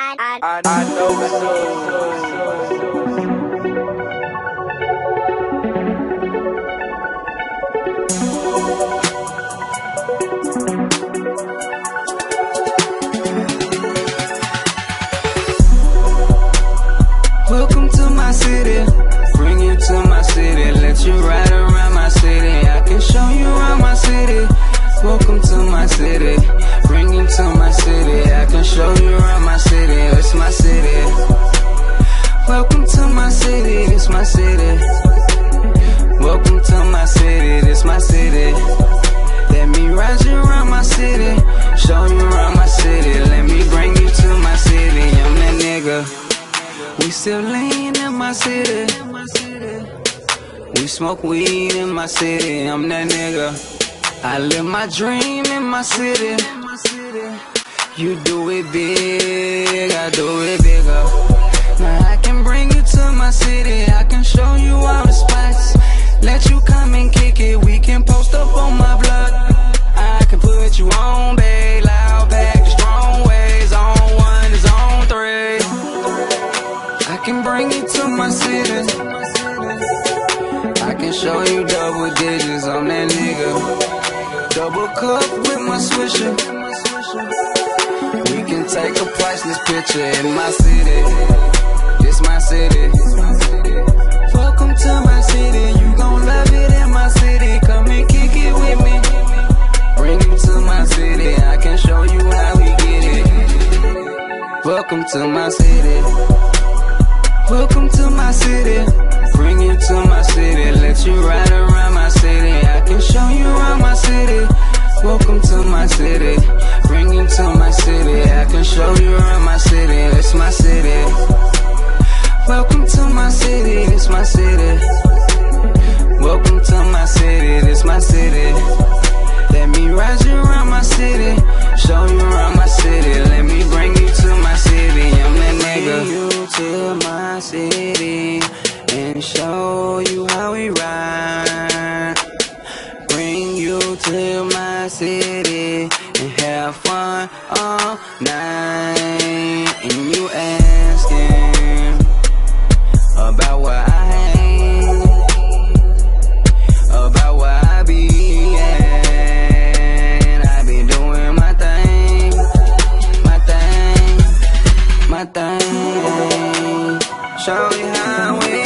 I, I, know so. Welcome to my city. Bring you to my city. Let you ride around my city. I can show you around my city. Welcome to my city. City. Let me ride you around my city. Show you around my city. Let me bring you to my city. I'm that nigga. We still lean in my city. We smoke weed in my city. I'm that nigga. I live my dream in my city. You do it big, I do it bigger. Now I can bring you to my city. I can show you all the spots. Let you come and kick it. We can post up on my block. I can put you on, babe. Loud back, strong ways. On one is on three. I can bring you to my city. I can show you double digits. I'm that nigga. Double cup with my swisher. We can take a priceless picture in my city. This my city. Welcome to my city. Welcome to my city. Bring you to my city. Let you ride around my city. I can show you around my city. Welcome to my city. Bring you to my city. I can show you around my city. It's my city. Welcome to my city. It's my city. City and have fun all night. And you asking about where I hang, about where I be at. I be doing my thing, my thing, my thing. Show you how we